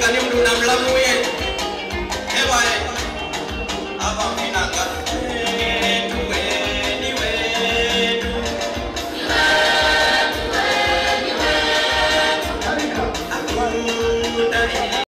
kanim du nam lamu ye e bai apa mina